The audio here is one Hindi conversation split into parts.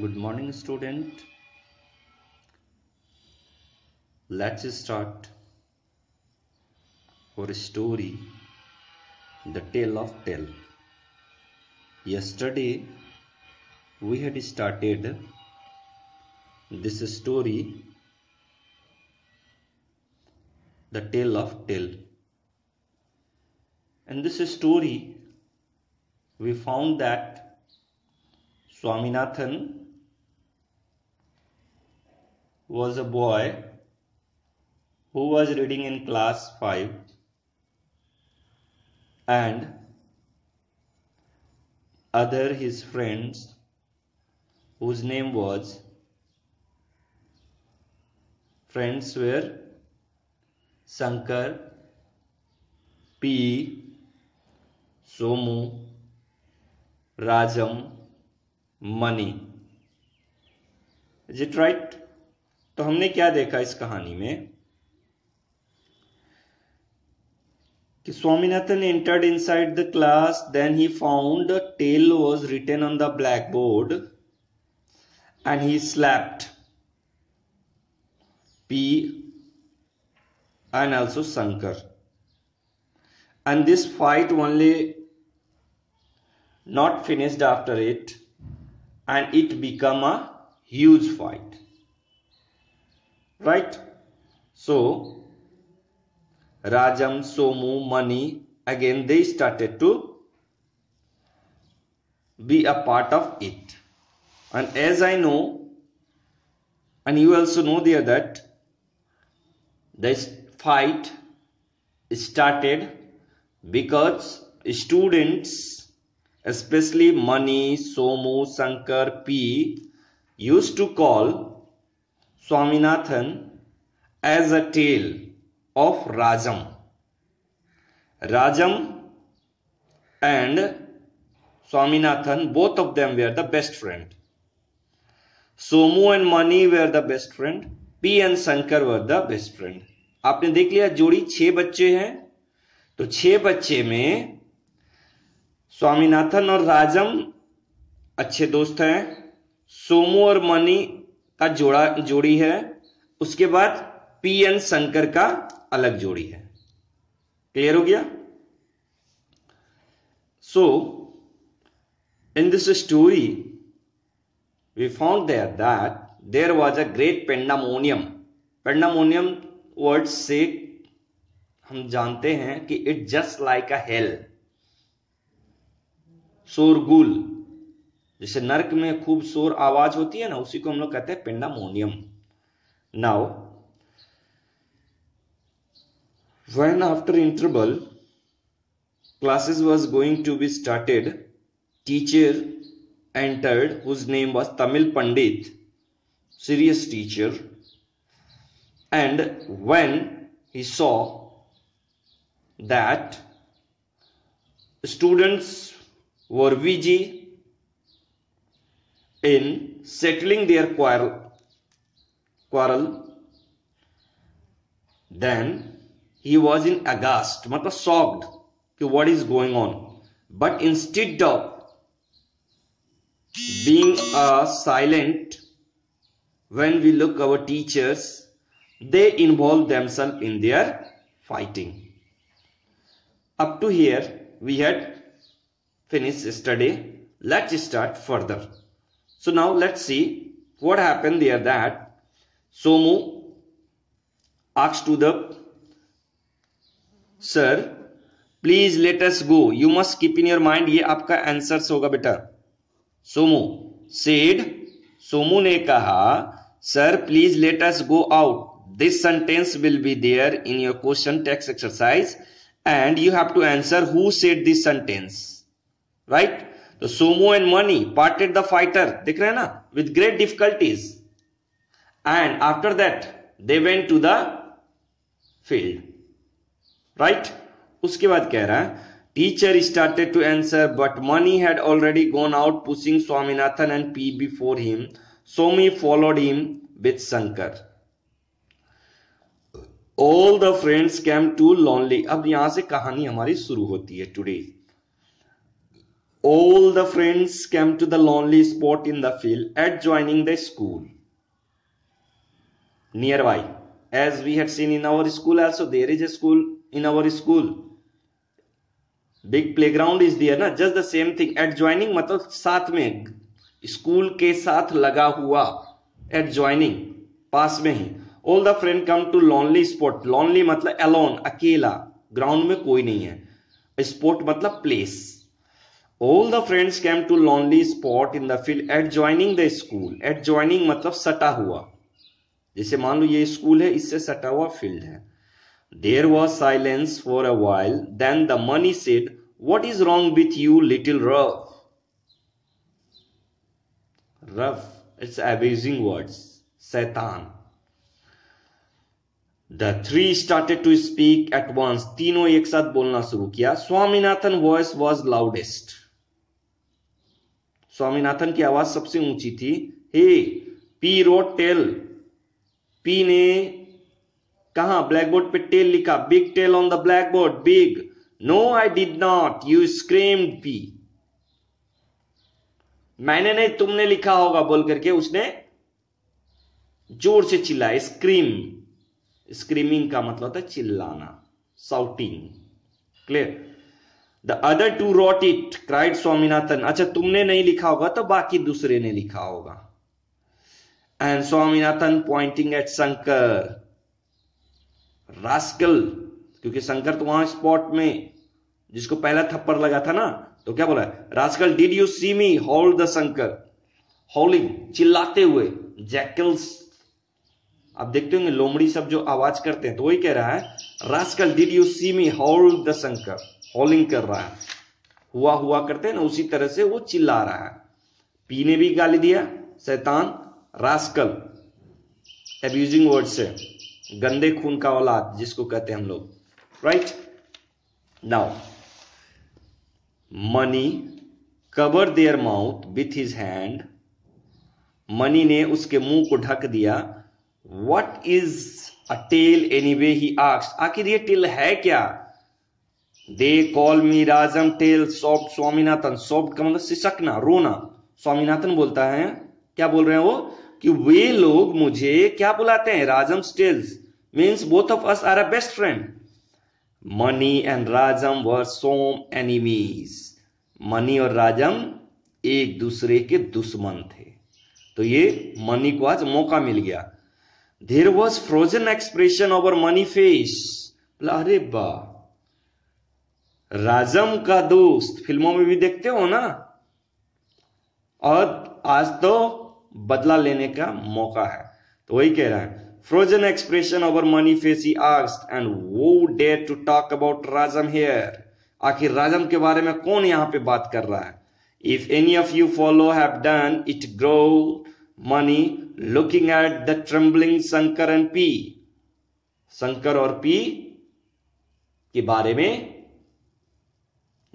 Good morning, student. Let's start our story, The Tale of Tell. Yesterday, we had started this story, The Tale of Tell. In this story, we found that Swaminathan was a boy who was reading in class 5 and other his friends whose name was friends were Sankar, P, Somu, Rajam, Money. Is it right? तो हमने क्या देखा इस कहानी में? कि Swaminathan entered inside the class then he found tail was written on the black board and he slapped Pea and also Shankar and this fight only not finished after it and it become a huge fight right? So rajam somu mani again they started to be a part of it. And as i know and you also know there that this fight started because students especially mani somu sankar p used to call Swaminathan as a tail of Rajam Rajam and Swaminathan both of them were the best friend Somu and Mani were the best friend Pea and Shankar were the best friend आपने देख लिया, जोड़ी छह बच्चे हैं। तो छह बच्चे में स्वामीनाथन और राजम अच्छे दोस्त हैं। सोमू और मनी का जोड़ा, जोड़ी है, उसके बाद पी एन शंकर का अलग जोड़ी है। क्लियर हो गया? So in this story we found there that there was a great pandemonium pandemonium word से हम जानते हैं कि it just like a hell शोरगुल जैसे नर्क में खूब शोर आवाज़ होती है ना, उसी को हम लोग कहते हैं pandemonium. Now when after interval classes was going to be started teacher entered whose name was Tamil Pandit serious teacher and when he saw that students were ji in settling their quarrel, quarrel then he was in aghast matlab shocked कि what is going on. But instead of being uh, silent when we look our teachers they involve themselves in their fighting. Up to here we had finished study. let's start further so now let's see what happened there that Somu asked to the sir, please let us go. You must keep in your mind ये आपका आंसर्स होगा बेटा. सोमू सेड सोमू ने कहा sir please let us go out this sentence will be there in your question text exercise and you have to answer who said this sentence right तो Somu and Mani parted the fighter दिख रहे हैं ना? With great difficulties and after that they went to the field right उसके बाद कह रहा है teacher started to answer but Mani had already gone out pushing Swaminathan and Pea before him Somu followed him with Shankar all the friends came to lonely अब यहाँ से कहानी हमारी शुरू होती है today all the friends came to the lonely spot in the field adjoining the school nearby as we had seen in our school also there is a school in our school big playground is there na just the same thing adjoining matlab साथ में स्कूल के साथ लगा हुआ adjoining पास में ही all the friend come to lonely spot lonely मतलब अलोन अकेला ग्राउंड में कोई नहीं है स्पॉट मतलब place all the friends came to lonely spot in the field adjoining the school adjoining मतलब सटा हुआ। जैसे मान लो ये स्कूल है, इससे सटा हुआ फ़ील्ड है। There was silence for a while then the Mani said what is wrong with you little rough rough it's abusing words सैतान the three started to speak at once तीनों एक साथ बोलना शुरू किया। Swaminathan voice was loudest Swaminathan की आवाज़ सबसे ऊँची थी। Hey, Pea wrote tail. Pea ने कहा ब्लैक बोर्ड पे टेल लिखा big tail on the black board big no I did not you scream Pea मैंने नहीं, तुमने लिखा होगा, बोल करके उसने ज़ोर से चिल्लाया। स्क्रीम स्क्रीमिंग का मतलब होता है चिल्लाना। Shouting clear the other two wrote it cried Swaminathan अच्छा तुमने नहीं लिखा होगा तो बाकी दूसरे ने लिखा होगा and Swaminathan pointing at Shankar rascal क्योंकि शंकर तो वहाँ स्पॉट में जिसको पहला थप्पड़ लगा था ना तो क्या बोला rascal did you see me hold the Shankar howling चिल्लाते हुए जैकल्स आप देखते होंगे, लोमड़ी सब जो आवाज़ करते हैं तो वही कह रहा है rascal did you see me hold the Shankar howling कर रहा है। हुआ हुआ करते हैं ना, उसी तरह से वो चिल्ला रहा है। पी ने भी गाली दिया, शैतान रास्कल एब्यूजिंग वर्ड से, गंदे खून का औलाद, जिसको कहते हैं हम लोग। Right now Mani cover their mouth with his hand Mani ने उसके मुँह को ढक दिया। What is a tail anyway he asks आखिर ये टेल है क्या? They call me Rajam tail sobbed Swaminathan sobbed का मतलब सिसकना रोना। स्वामीनाथन बोलता है, क्या बोल रहे हैं वो? कि वे लोग मुझे क्या बुलाते हैं? Rajam tails means both of us are a best friend Mani and Rajam were sworn enemies Mani और राजम एक दूसरे के दुश्मन थे। तो ये मनी को आज मौका मिल गया। There was frozen expression over Mani face अरे बा राजम का दोस्त, फ़िल्मों में भी देखते हो ना? और आज तो बदला लेने का मौका है। तो वही कह रहा है frozen expression over Mani face and वो dare to talk about Rajam here आखिर राजम के बारे में कौन यहाँ पे बात कर रहा है? If any of you follow have done it grow money looking at the trembling Shankar and P Shankar और पी के बारे में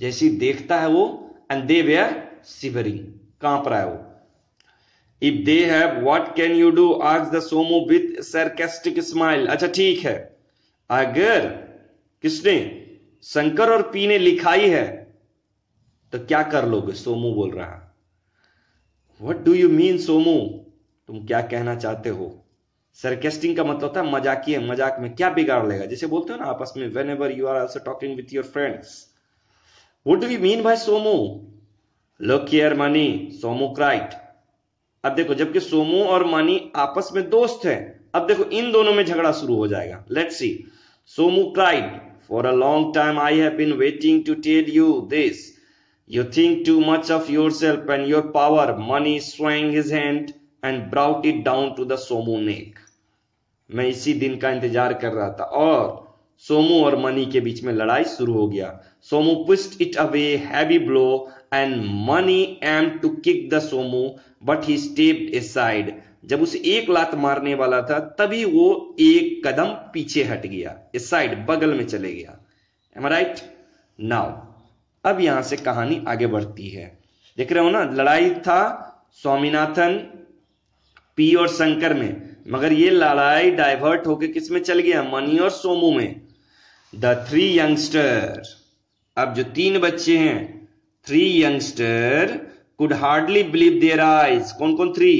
जैसी देखता है वो and they we are shivering काँप रहा है वो। If they have what can you do आज the Somu with sarcastic smile अच्छा ठीक है। अगर किसने शंकर और पी ने लिखाई है तो क्या कर लोगे? सोमू बोल रहा है। What do you mean Somu? तुम क्या कहना चाहते हो? सरकेस्टिंग का मतलब है मजाकी है, मज़ाक में क्या बिगाड़ लेगा? जैसे बोलते हो ना, आपस में whenever you are also talking with your friends what do you mean by Somu look here Mani Somu cried अब देखो, जबकि सोमो और मनी आपस में दोस्त हैं, अब देखो, इन दोनों में झगड़ा शुरू हो जाएगा। Let's see Somu cried for a long time I have been waiting to tell you this You think too much of yourself and your power. Money swung his hand and brought it down to the Somu neck मैं इसी दिन का इंतज़ार कर रहा था। और सोमू और मनी के बीच में लड़ाई शुरू हो गया। Somu pushed it away heavy blow and Mani aimed to kick the Somu but he stepped aside जब उसे एक लात मारने वाला था, तभी वो एक कदम पीछे हट गया इस साइड बगल में चले गया। एम राइट नाउ अब यहाँ से कहानी आगे बढ़ती है। देख रहे हो ना, लड़ाई था स्वामीनाथन, पी और शंकर में, मगर ये लड़ाई डाइवर्ट होके किसमें चल गया? मनी और सोमू में। The three youngster. अब जो तीन बच्चे हैं, three youngster could hardly believe their eyes कौन कौन three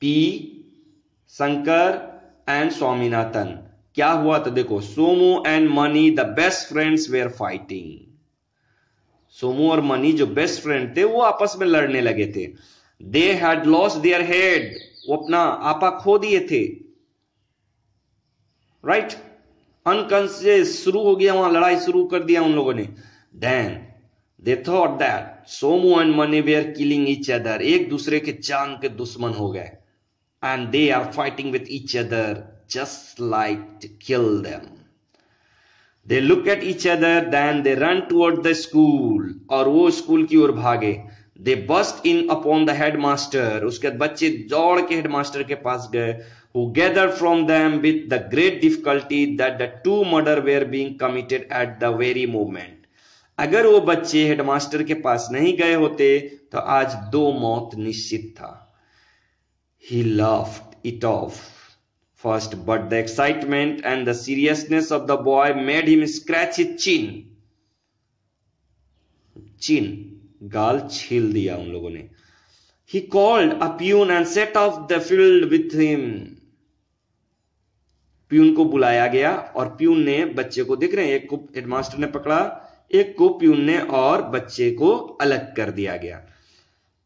P, Shankar and Swaminathan. क्या हुआ था? देखो, Somu and Mani the best friends were fighting Somu और मनी जो बेस्ट फ्रेंड थे, वो आपस में लड़ने लगे थे। They had lost their head वो अपना आपा खो दिए थे। Right right? अनकॉन्सियस शुरू हो गया वहाँ लड़ाई शुरू कर दिया उन लोगों ने। Then they thought that Somu and Mani were killing each other एक दूसरे के जान के दुश्मन हो गए। And they are fighting with each other just like to kill them. They look at each other, then they run toward the school. और वो स्कूल की ओर भागे। They burst in upon the headmaster उसके बाद बच्चे दौड़ के हेडमास्टर के पास गए। Who gathered from them with the great difficulty that the two murder were being committed at the very moment अगर वो बच्चे हेडमास्टर के पास नहीं गए होते तो आज दो मौत निश्चित था he laughed it off first, but the excitement and the seriousness of the boy made him scratch his chin. Chin, गाल छील दिया उन लोगों ने He called a peon and set off the field with him. Peon को बुलाया गया और प्यून ने बच्चे को देख रहे हैं, एक को हेडमास्टर ने पकड़ा, एक को प्यून ने और बच्चे को अलग कर दिया गया।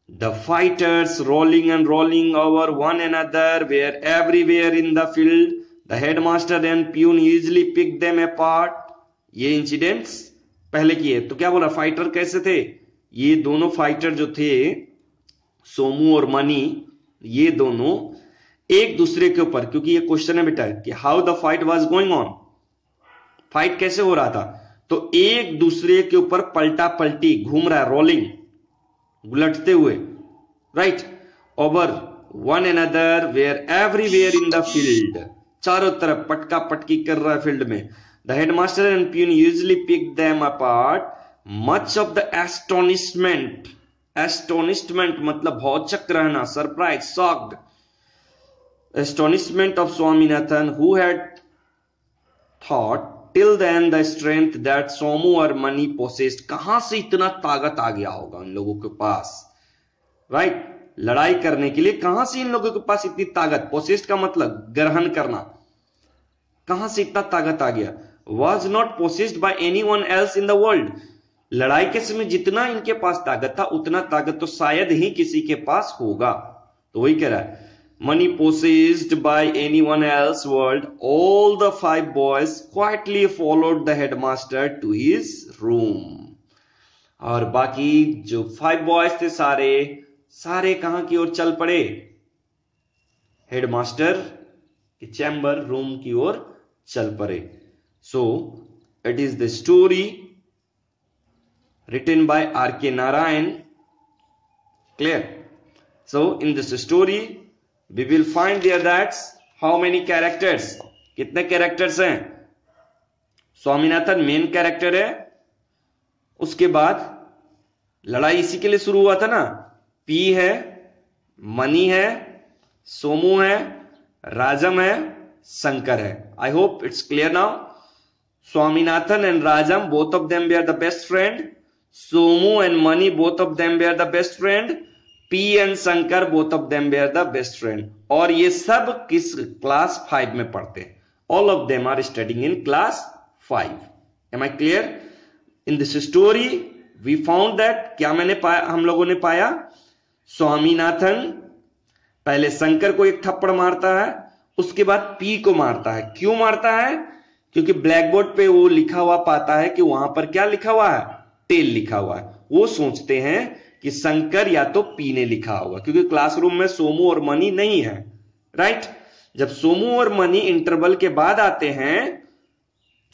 The fighters rolling and rolling over one and other were everywhere in the field the headmaster and peon easily pick them apart ये इंसिडेंट्स पहले की है तो क्या बोला? फाइटर कैसे थे? ये दोनों फाइटर जो थे, सोमू और मनी, ये दोनों एक दूसरे के ऊपर, क्योंकि ये क्वेश्चन है बेटा कि how the fight was going on fight कैसे हो रहा था? तो एक दूसरे के ऊपर पलटा पलटी घूम रहा है रोलिंग उलटते हुए। Right over one another were everywhere in the field चारों तरफ़ पटका पटकी कर रहा है फ़ील्ड में। The headmaster and peon usually pick them apart much of the astonishment astonishment मतलब भौचक रहना surprise shocked astonishment of Swaminathan, who had thought till then the strength that Somu और मनी possessed कहाँ से इतना ताकत आ गया होगा उन लोगों के पास? Right right? लड़ाई करने के लिए कहाँ से इन लोगों के पास इतनी ताकत? पोसेस्ट का मतलब ग्रहण करना। कहाँ से इतना ताकत आ गया? Was not possessed by anyone else in the world लड़ाई के समय जितना इनके पास ताकत था उतना ताकत तो शायद ही किसी के पास होगा। तो वही कह रहा है money possessed by anyone else world, all the five boys quietly followed the headmaster to his room. और बाकी जो फाइव बॉयज़ थे सारे सारे कहाँ की ओर चल पड़े हेडमास्टर के चैम्बर रूम की ओर चल पड़े so it is the story written by R K Narayan clear so in this story we will find there that how many characters? कितने कैरेक्टर्स हैं? स्वामीनाथन मेन कैरेक्टर है। उसके बाद लड़ाई इसी के लिए शुरू हुआ था ना। पी है, मनी है, सोमू है, राजम है, शंकर है। I hope it's clear now Swaminathan and Rajam both of them be are the best friend Somu and Mani both of them be are the best friend P N Shankar both of them were the best friend और ये सब किस क्लास फाइव में पढ़ते हैं? All of them are studying in class five am I clear in this story we found that क्या मैंने पाया, हम लोगों ने पाया? स्वामीनाथन, पहले शंकर को एक थप्पड़ मारता है, उसके बाद पी को मारता है। क्यों मारता है? क्योंकि ब्लैक बोर्ड पे वो लिखा हुआ पाता है कि वहाँ पर क्या लिखा हुआ है? टेल लिखा हुआ है। वो सोचते हैं कि शंकर या तो पी ने लिखा होगा, क्योंकि क्लासरूम में सोमू और मनी नहीं है राइट जब सोमू और मनी इंटरवल के बाद आते हैं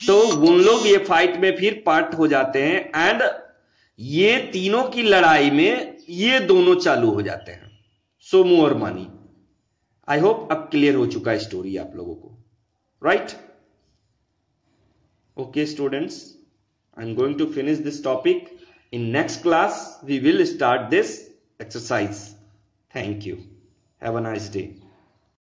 तो उन लोग ये फाइट में फिर पार्ट हो जाते हैं एंड ये तीनों की लड़ाई में ये दोनों चालू हो जाते हैं, सोमू और मनी आई होप अब क्लियर हो चुका है स्टोरी आप लोगों को right okay students I am going to finish this topic In next class, we will start this exercise. Thank you. Have a nice day.